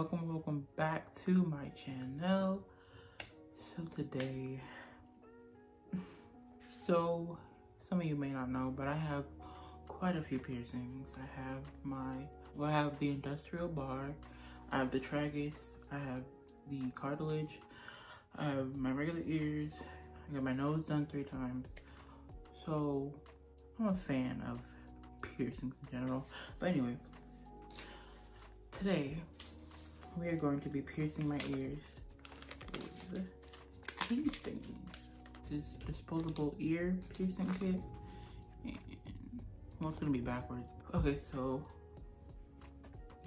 welcome welcome back to my channel. So today so some of you may not know but i have quite a few piercings. I have my well i have the industrial bar i have the tragus i have the cartilage i have my regular ears i got my nose done three times. So i'm a fan of piercings in general. But anyway Today, we are going to be piercing my ears with these things. This disposable ear piercing kit. And, well, it's gonna be backwards. Okay, so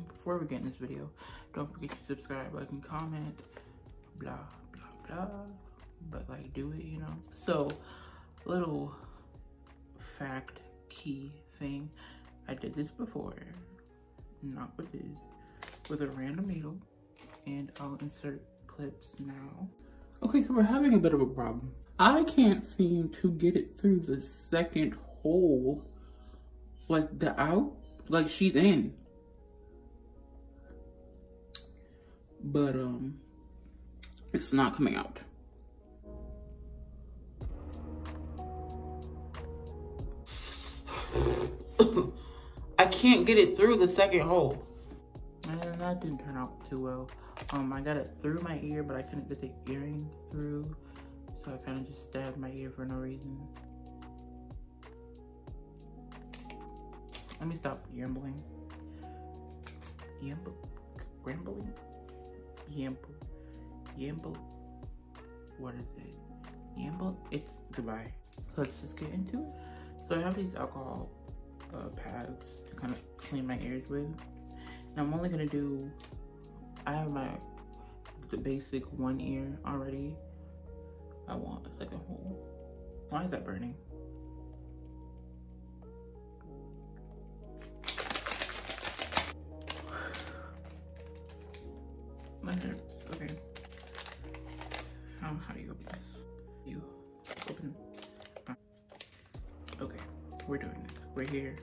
before we get in this video, don't forget to subscribe, like, and comment. Blah, blah, blah. But like, do it, you know? So, little fact key thing. I did this before, not with this with a random needle and I'll insert clips now. Okay, so we're having a bit of a problem. I can't seem to get it through the second hole, like the out, like she's in. But um, it's not coming out. I can't get it through the second hole. That didn't turn out too well. Um, I got it through my ear, but I couldn't get the earring through. So I kind of just stabbed my ear for no reason. Let me stop rambling. Yamble, rambling, yamble, yamble. What is it? Yamble. It's goodbye. Let's just get into it. So I have these alcohol uh, pads to kind of clean my ears with. And I'm only gonna do, I have my, the basic one ear already. I want a second hole. Why is that burning? My hurts, okay. Um, how do you open this? You open. Okay, we're doing this. We're here,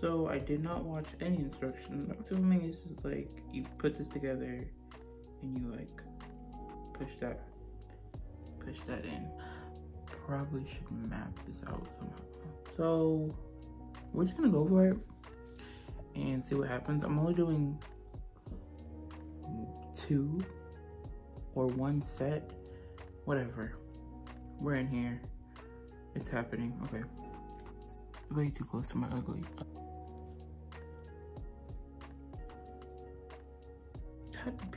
So I did not watch any instruction. Assuming it's just like you put this together and you like push that push that in. Probably should map this out somehow. So we're just gonna go for it and see what happens. I'm only doing two or one set, whatever. We're in here. It's happening. Okay. It's Way too close to my ugly.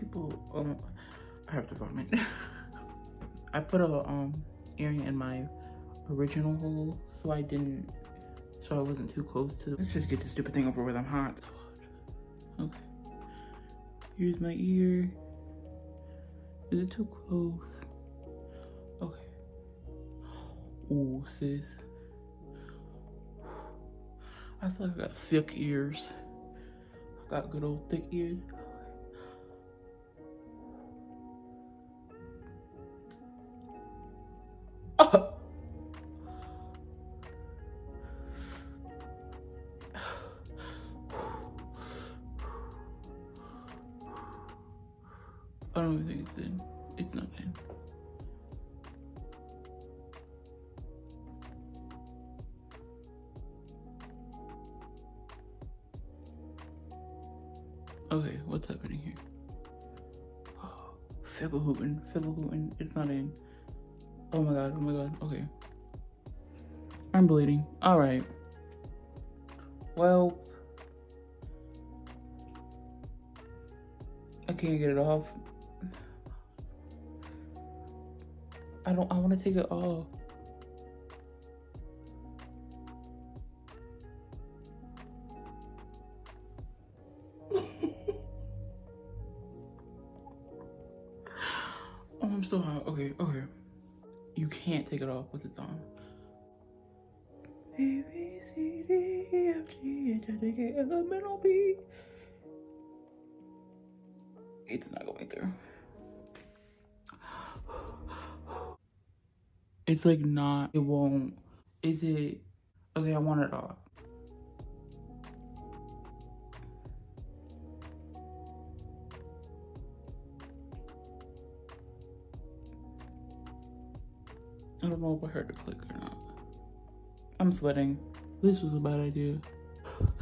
People um I have to vomit. I put a um earring in my original hole so I didn't so I wasn't too close to let's just get this stupid thing over with. I'm hot. Okay. Here's my ear. Is it too close? Okay. Oh sis. I feel like I got thick ears. I got good old thick ears. I don't think it's in. It's not in. Okay, what's happening here? Fibblehoopin, Fibblehoopin, it's not in. Oh my god, oh my god, okay. I'm bleeding. Alright. Well, I can't get it off. I don't, I want to take it off. oh, I'm so hot. Okay, okay. You can't take it off with its on. A, B, C, D, E, F, G, H, I, J, K, L, M, N, O, P. It's not going through. It's like not, it won't. Is it, okay, I want it off. I don't know if I heard a click or not. I'm sweating. This was a bad idea.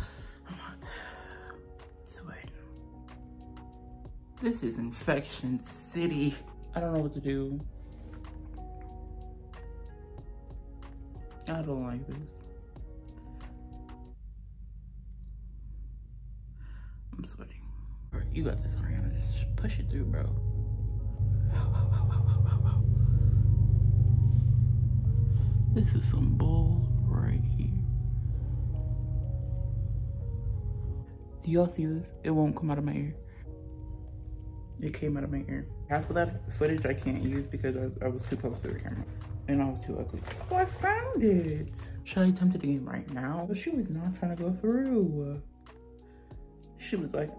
Sweating. This is infection city. I don't know what to do. I don't like this. I'm sweating. All right, you got this, Ariana. Just push it through, bro. This is some bull right here. Do y'all see this? It won't come out of my ear. It came out of my ear. Half of that footage I can't use because I, I was too close to the camera and I was too ugly. Oh, I found it. Should I attempt the game right now? But she was not trying to go through. She was like,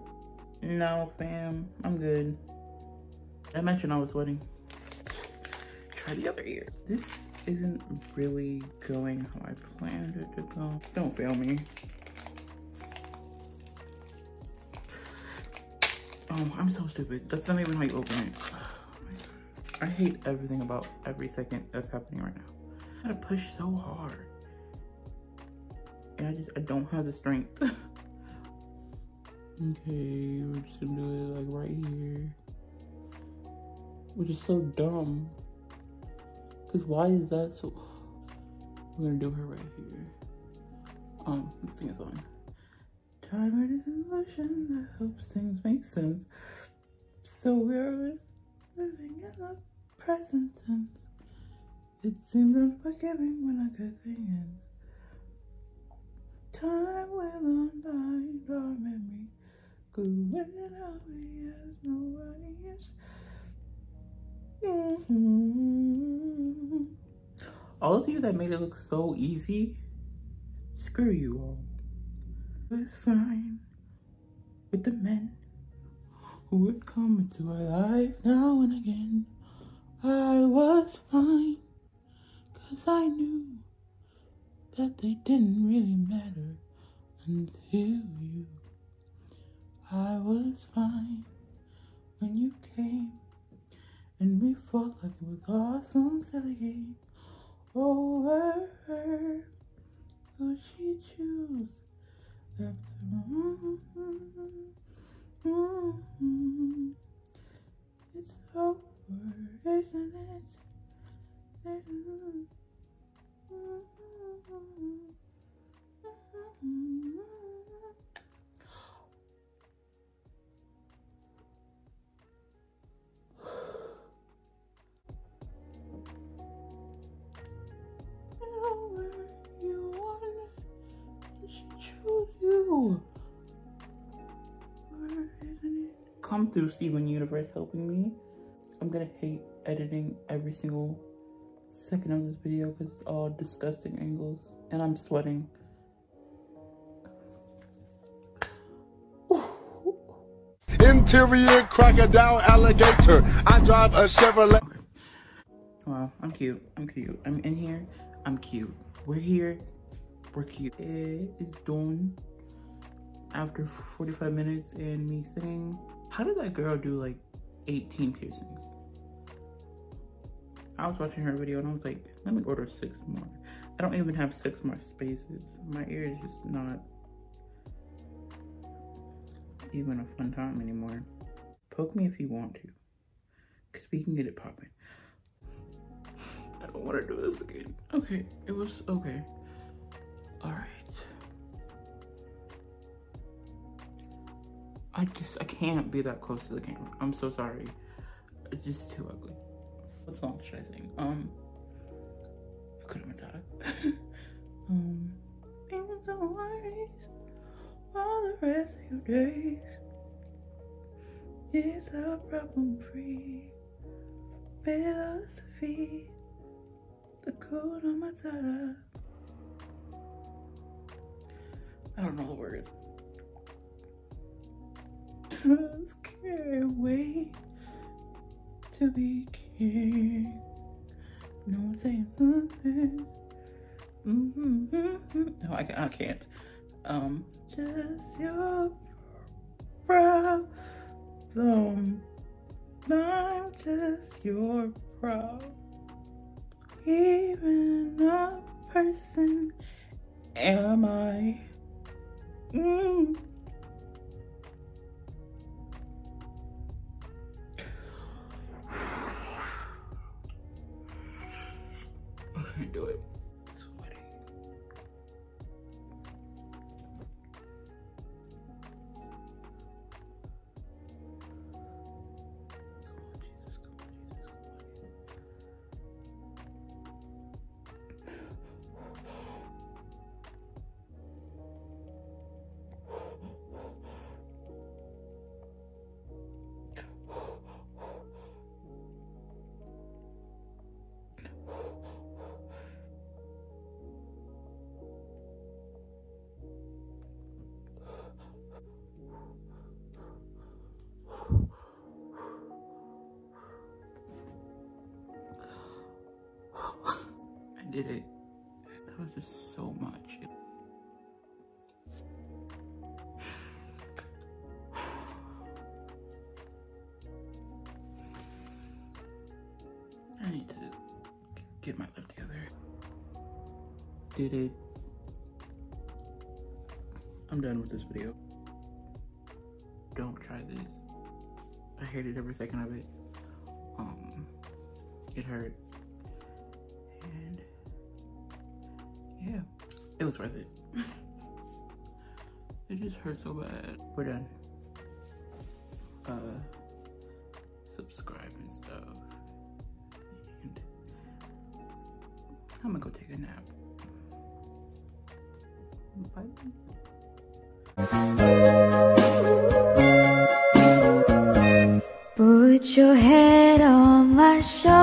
no, fam, I'm good. I mentioned I was sweating. Try the other ear. This isn't really going how I planned it to go. Don't fail me. Oh, I'm so stupid. That's not even how you open it. I hate everything about every second that's happening right now. I gotta push so hard. And I just, I don't have the strength. okay, we're just gonna do it like right here. Which is so dumb. Cause why is that so? We're gonna do her right here. Um, let's sing a song. Time it is in motion helps things make sense. So we're living in the present tense. It seems unforgiving when a good thing ends. Time will unbind our memory, glue it as nobody is. Mm -hmm. All of you that made it look so easy, screw you all. It's fine with the men who would come into our life now and again. I was fine, cause I knew that they didn't really matter until you. I was fine when you came and we fought like it was awesome silly game over her. Would she choose after mm -hmm, mm -hmm. It's isn't it? Come through Steven Universe helping me. I'm gonna hate editing every single second of this video because it's all disgusting angles and I'm sweating. Interior crocodile alligator. I drive a Chevrolet. Okay. Well, I'm cute. I'm cute. I'm in here. I'm cute. We're here. We're cute. It is done after 45 minutes and me singing. How did that girl do like 18 piercings? I was watching her video and I was like, let me order six more. I don't even have six more spaces. My ear is just not even a fun time anymore. Poke me if you want to, because we can get it popping. I don't want to do this again. Okay, it was okay. All right. I just, I can't be that close to the camera. I'm so sorry. It's just too ugly. What song should I sing? Um, Hakuna Matata. um, things don't worries while the rest of your days is a problem-free philosophy. The code Hakuna Matata. I don't know the words. Just can't wait to be king. No saying nothing. Mm-hmm. No, I, I can't. Um, just your problem. I'm just your problem. Even a person am I. Mm. Did it. That was just so much. I need to get my life together. Did it. I'm done with this video. Don't try this. I hated every second of it. Um, it hurt. And yeah, it was worth it. it just hurt so bad. We're done. Uh, subscribe and stuff. And I'm gonna go take a nap. Bye. Put your head on my shoulder.